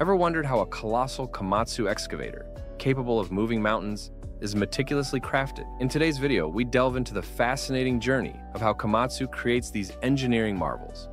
Ever wondered how a colossal Komatsu excavator, capable of moving mountains, is meticulously crafted? In today's video, we delve into the fascinating journey of how Komatsu creates these engineering marvels.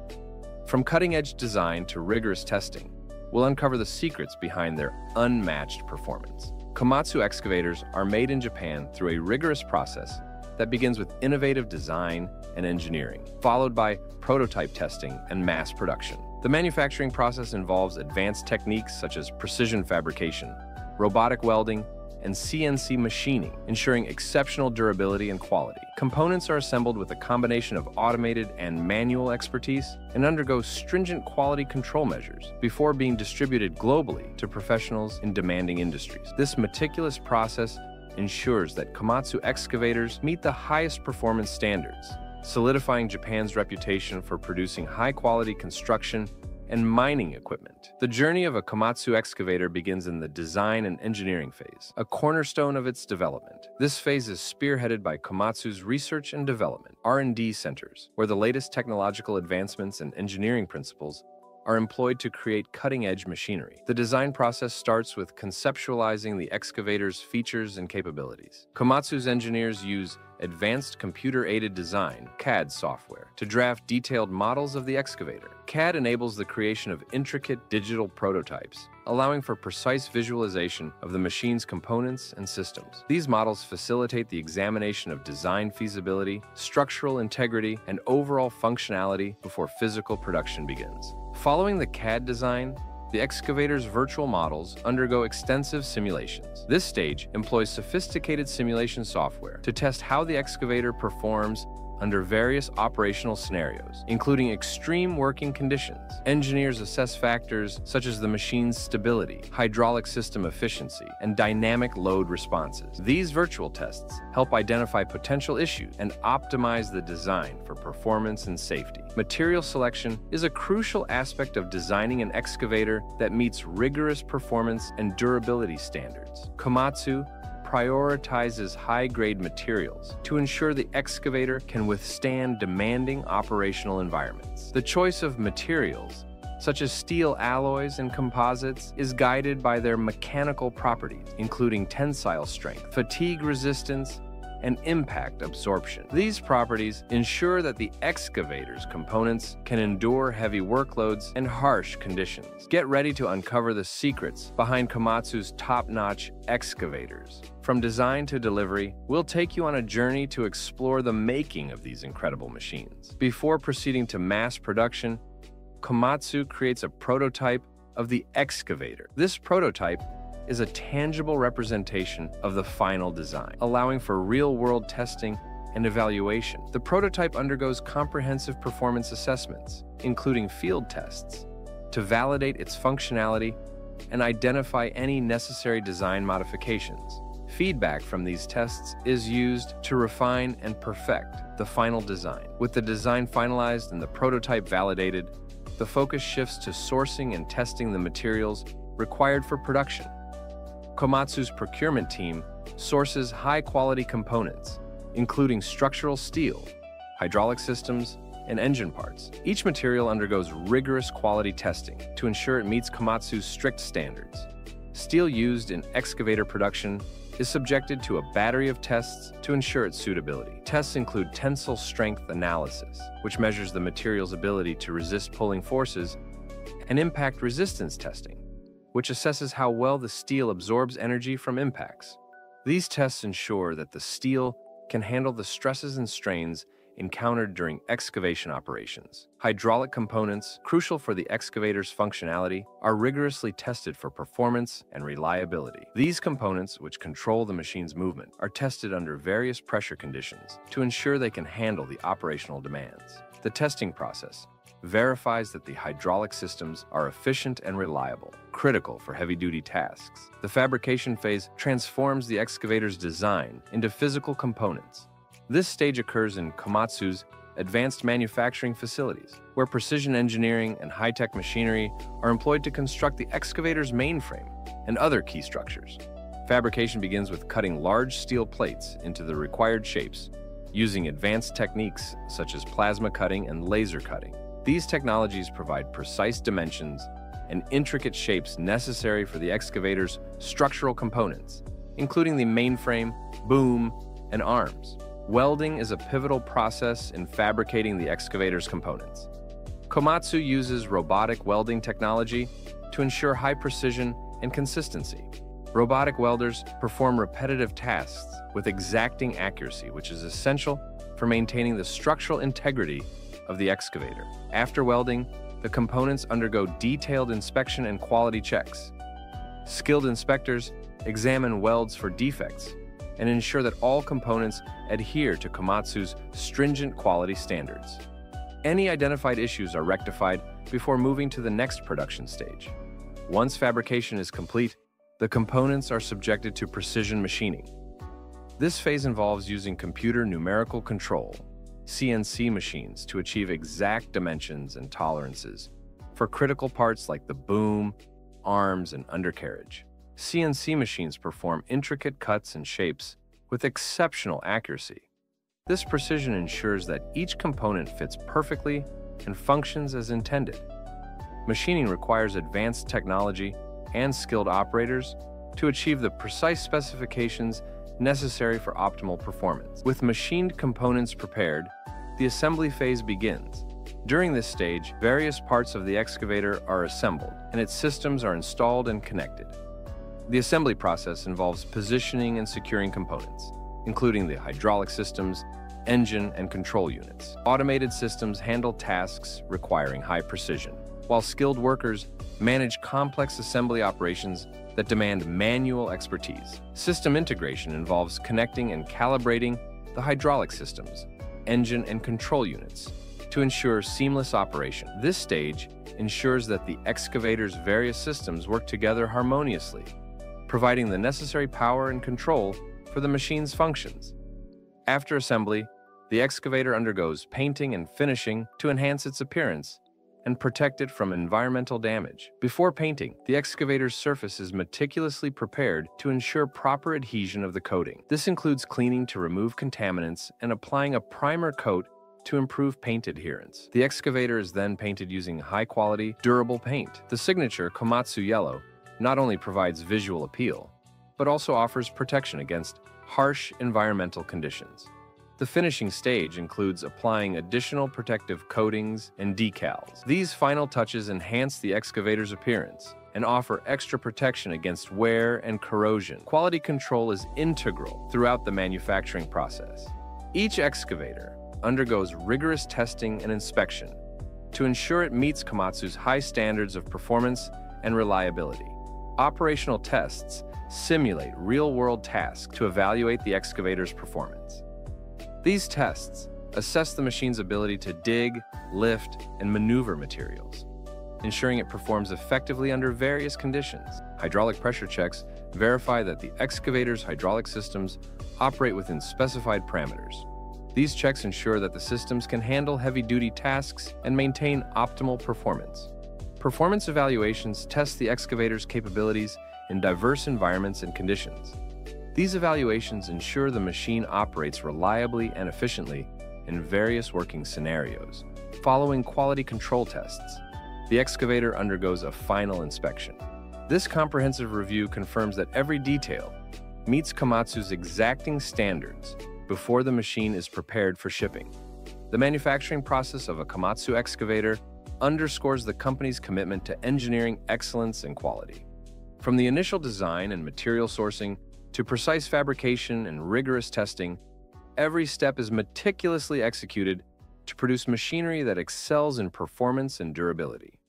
From cutting-edge design to rigorous testing, we'll uncover the secrets behind their unmatched performance. Komatsu excavators are made in Japan through a rigorous process that begins with innovative design and engineering, followed by prototype testing and mass production. The manufacturing process involves advanced techniques such as precision fabrication, robotic welding, and CNC machining, ensuring exceptional durability and quality. Components are assembled with a combination of automated and manual expertise and undergo stringent quality control measures before being distributed globally to professionals in demanding industries. This meticulous process ensures that Komatsu excavators meet the highest performance standards, solidifying Japan's reputation for producing high-quality construction and mining equipment. The journey of a Komatsu excavator begins in the design and engineering phase, a cornerstone of its development. This phase is spearheaded by Komatsu's research and development R&D centers, where the latest technological advancements and engineering principles are employed to create cutting-edge machinery. The design process starts with conceptualizing the excavator's features and capabilities. Komatsu's engineers use advanced computer-aided design CAD software to draft detailed models of the excavator. CAD enables the creation of intricate digital prototypes, allowing for precise visualization of the machine's components and systems. These models facilitate the examination of design feasibility, structural integrity, and overall functionality before physical production begins. Following the CAD design, the excavator's virtual models undergo extensive simulations. This stage employs sophisticated simulation software to test how the excavator performs under various operational scenarios, including extreme working conditions. Engineers assess factors such as the machine's stability, hydraulic system efficiency, and dynamic load responses. These virtual tests help identify potential issues and optimize the design for performance and safety. Material selection is a crucial aspect of designing an excavator that meets rigorous performance and durability standards. Komatsu prioritizes high-grade materials to ensure the excavator can withstand demanding operational environments. The choice of materials such as steel alloys and composites, is guided by their mechanical properties, including tensile strength, fatigue resistance, and impact absorption. These properties ensure that the excavator's components can endure heavy workloads and harsh conditions. Get ready to uncover the secrets behind Komatsu's top-notch excavators. From design to delivery, we'll take you on a journey to explore the making of these incredible machines. Before proceeding to mass production, Komatsu creates a prototype of the excavator. This prototype is a tangible representation of the final design, allowing for real-world testing and evaluation. The prototype undergoes comprehensive performance assessments, including field tests, to validate its functionality and identify any necessary design modifications. Feedback from these tests is used to refine and perfect the final design. With the design finalized and the prototype validated, the focus shifts to sourcing and testing the materials required for production. Komatsu's procurement team sources high-quality components, including structural steel, hydraulic systems, and engine parts. Each material undergoes rigorous quality testing to ensure it meets Komatsu's strict standards. Steel used in excavator production is subjected to a battery of tests to ensure its suitability. Tests include tensile strength analysis, which measures the material's ability to resist pulling forces, and impact resistance testing, which assesses how well the steel absorbs energy from impacts. These tests ensure that the steel can handle the stresses and strains encountered during excavation operations. Hydraulic components, crucial for the excavator's functionality, are rigorously tested for performance and reliability. These components, which control the machine's movement, are tested under various pressure conditions to ensure they can handle the operational demands. The testing process verifies that the hydraulic systems are efficient and reliable, critical for heavy-duty tasks. The fabrication phase transforms the excavator's design into physical components. This stage occurs in Komatsu's advanced manufacturing facilities, where precision engineering and high-tech machinery are employed to construct the excavator's mainframe and other key structures. Fabrication begins with cutting large steel plates into the required shapes, using advanced techniques such as plasma cutting and laser cutting. These technologies provide precise dimensions and intricate shapes necessary for the excavator's structural components, including the mainframe, boom, and arms. Welding is a pivotal process in fabricating the excavator's components. Komatsu uses robotic welding technology to ensure high precision and consistency. Robotic welders perform repetitive tasks with exacting accuracy, which is essential for maintaining the structural integrity of the excavator. After welding, the components undergo detailed inspection and quality checks. Skilled inspectors examine welds for defects and ensure that all components adhere to Komatsu's stringent quality standards. Any identified issues are rectified before moving to the next production stage. Once fabrication is complete, the components are subjected to precision machining. This phase involves using computer numerical control, CNC machines, to achieve exact dimensions and tolerances for critical parts like the boom, arms, and undercarriage. CNC machines perform intricate cuts and shapes with exceptional accuracy. This precision ensures that each component fits perfectly and functions as intended. Machining requires advanced technology and skilled operators to achieve the precise specifications necessary for optimal performance. With machined components prepared, the assembly phase begins. During this stage, various parts of the excavator are assembled, and its systems are installed and connected. The assembly process involves positioning and securing components, including the hydraulic systems, engine, and control units. Automated systems handle tasks requiring high precision, while skilled workers manage complex assembly operations that demand manual expertise. System integration involves connecting and calibrating the hydraulic systems, engine, and control units to ensure seamless operation. This stage ensures that the excavator's various systems work together harmoniously, providing the necessary power and control for the machine's functions. After assembly, the excavator undergoes painting and finishing to enhance its appearance and protect it from environmental damage. Before painting, the excavator's surface is meticulously prepared to ensure proper adhesion of the coating. This includes cleaning to remove contaminants and applying a primer coat to improve paint adherence. The excavator is then painted using high-quality, durable paint. The signature Komatsu Yellow not only provides visual appeal, but also offers protection against harsh environmental conditions. The finishing stage includes applying additional protective coatings and decals. These final touches enhance the excavator's appearance and offer extra protection against wear and corrosion. Quality control is integral throughout the manufacturing process. Each excavator undergoes rigorous testing and inspection to ensure it meets Komatsu's high standards of performance and reliability. Operational tests simulate real-world tasks to evaluate the excavator's performance. These tests assess the machine's ability to dig, lift, and maneuver materials, ensuring it performs effectively under various conditions. Hydraulic pressure checks verify that the excavator's hydraulic systems operate within specified parameters. These checks ensure that the systems can handle heavy-duty tasks and maintain optimal performance. Performance evaluations test the excavator's capabilities in diverse environments and conditions, these evaluations ensure the machine operates reliably and efficiently in various working scenarios. Following quality control tests, the excavator undergoes a final inspection. This comprehensive review confirms that every detail meets Komatsu's exacting standards before the machine is prepared for shipping. The manufacturing process of a Komatsu excavator underscores the company's commitment to engineering excellence and quality. From the initial design and material sourcing to precise fabrication and rigorous testing, every step is meticulously executed to produce machinery that excels in performance and durability.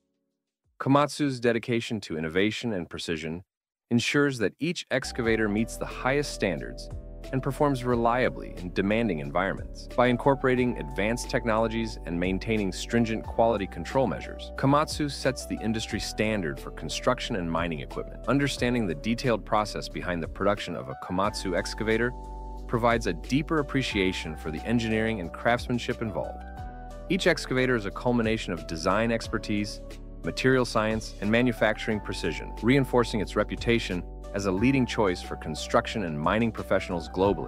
Komatsu's dedication to innovation and precision ensures that each excavator meets the highest standards and performs reliably in demanding environments. By incorporating advanced technologies and maintaining stringent quality control measures, Komatsu sets the industry standard for construction and mining equipment. Understanding the detailed process behind the production of a Komatsu excavator provides a deeper appreciation for the engineering and craftsmanship involved. Each excavator is a culmination of design expertise, material science, and manufacturing precision, reinforcing its reputation as a leading choice for construction and mining professionals globally.